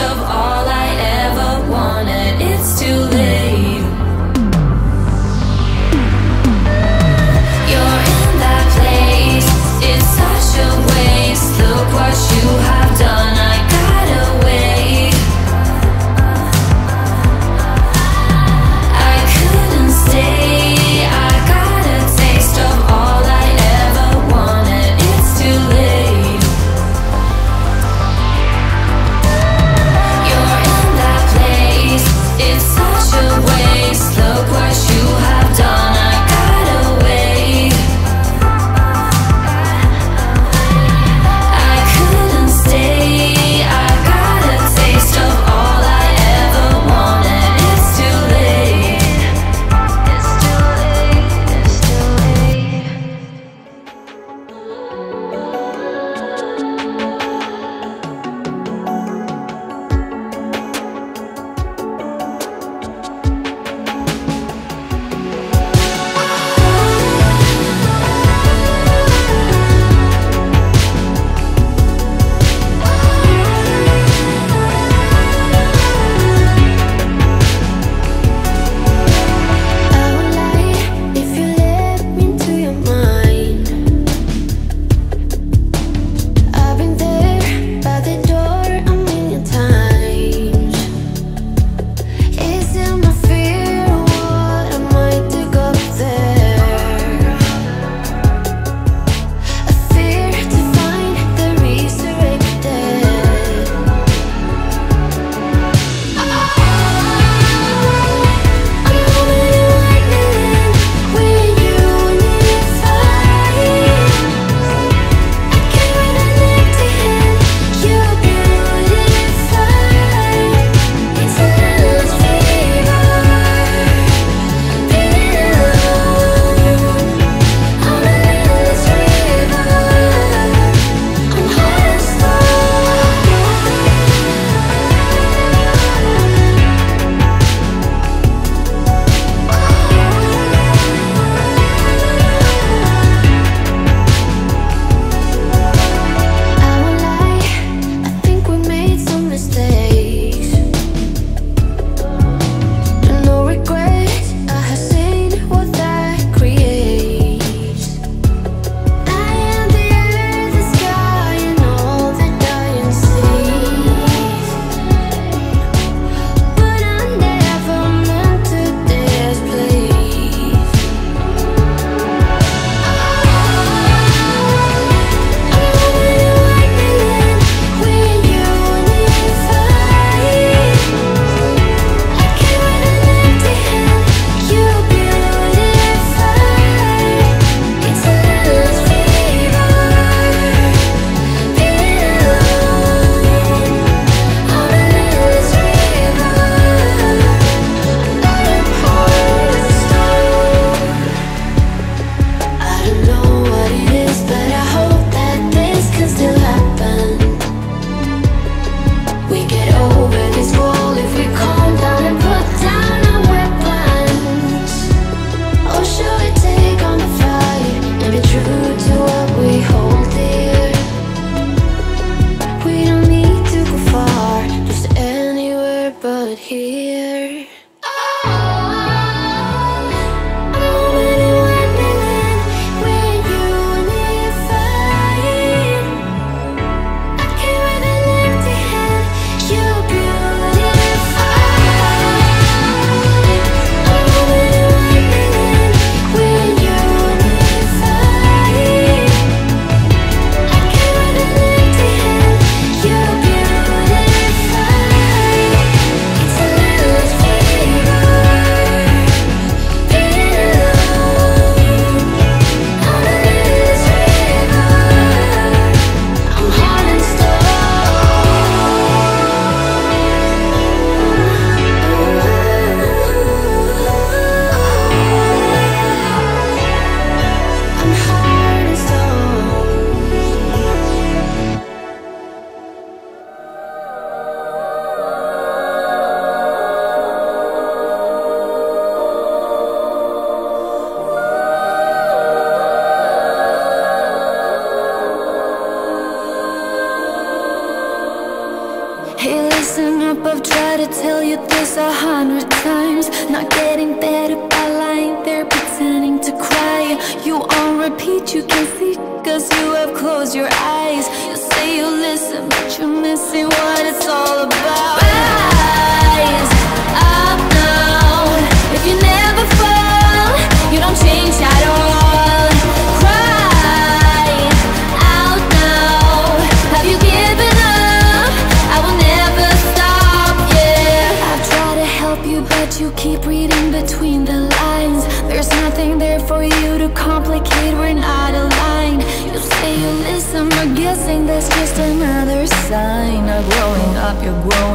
of growing up,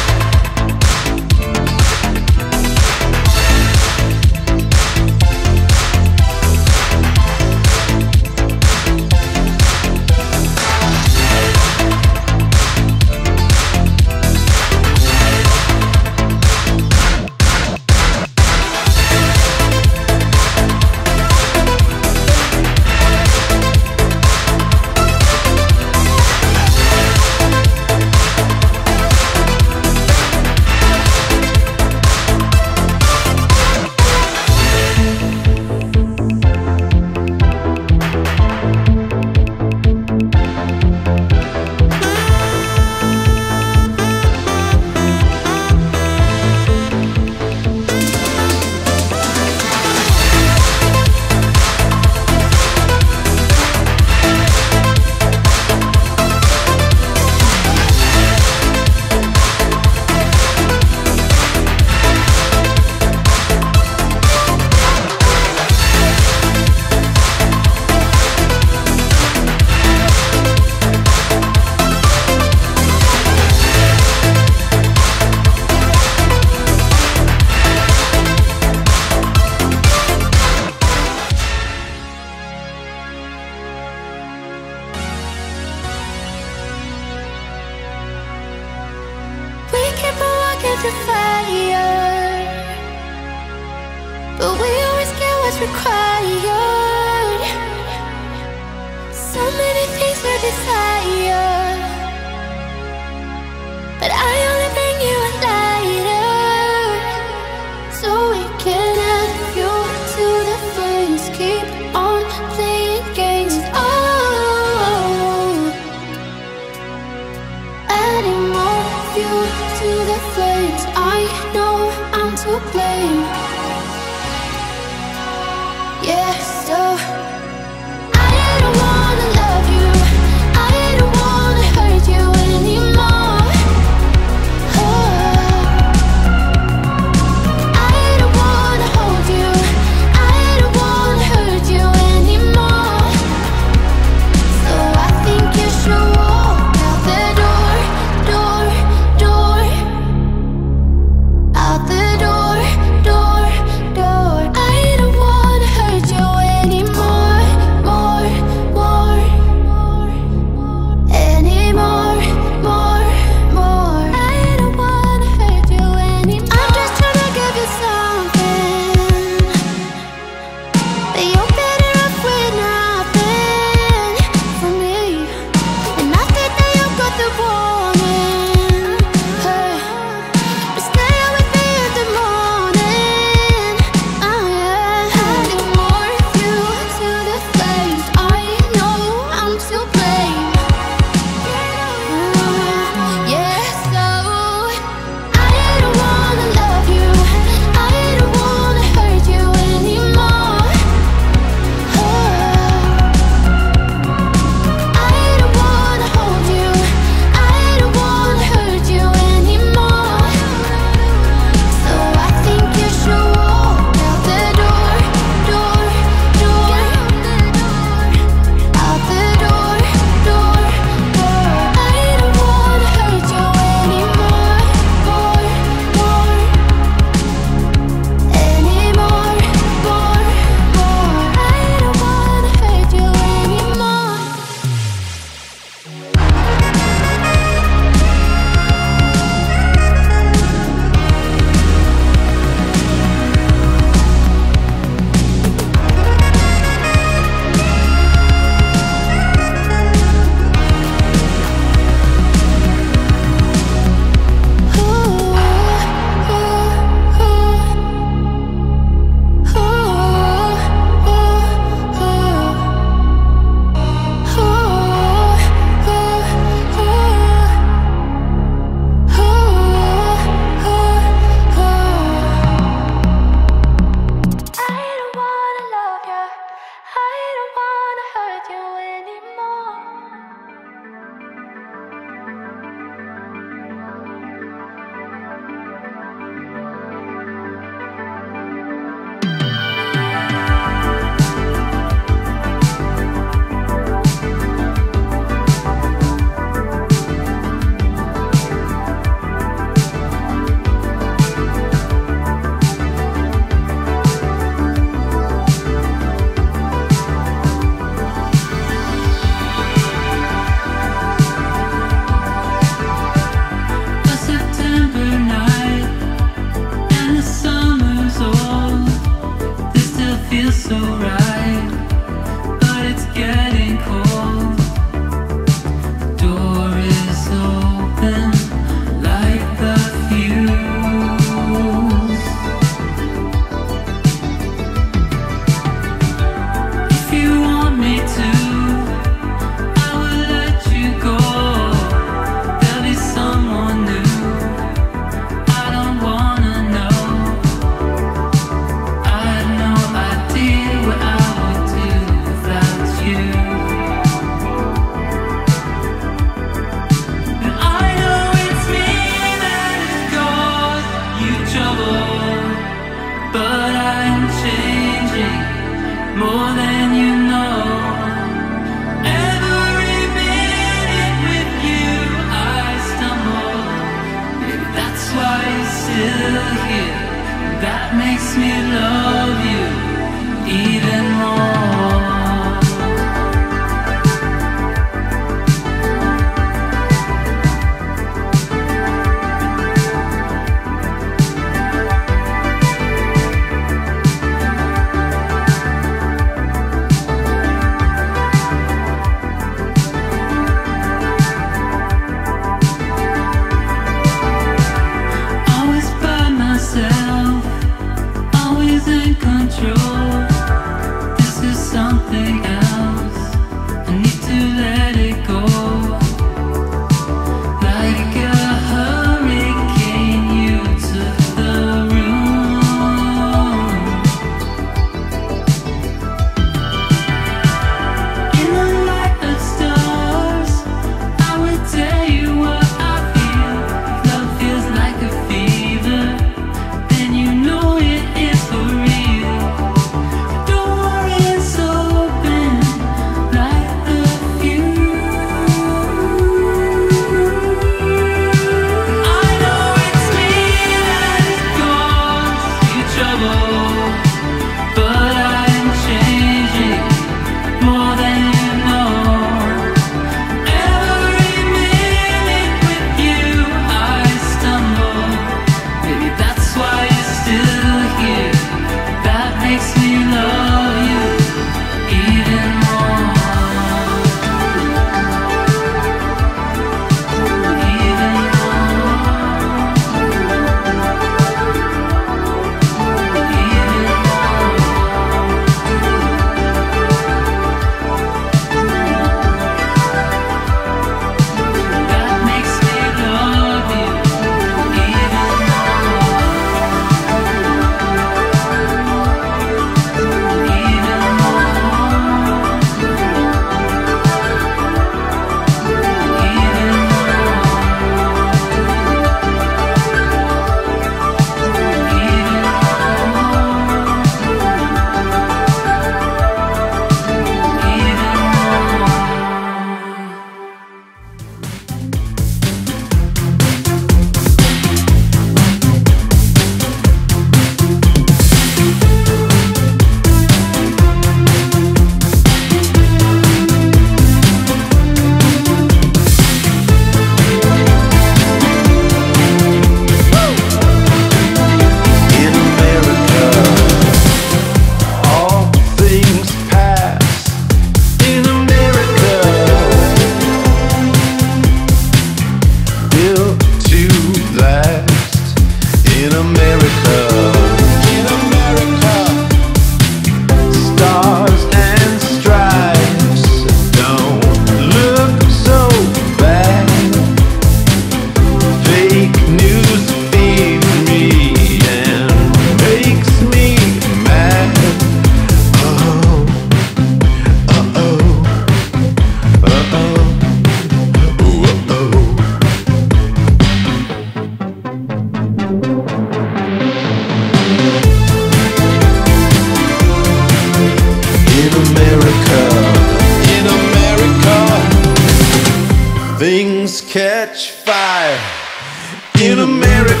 in America.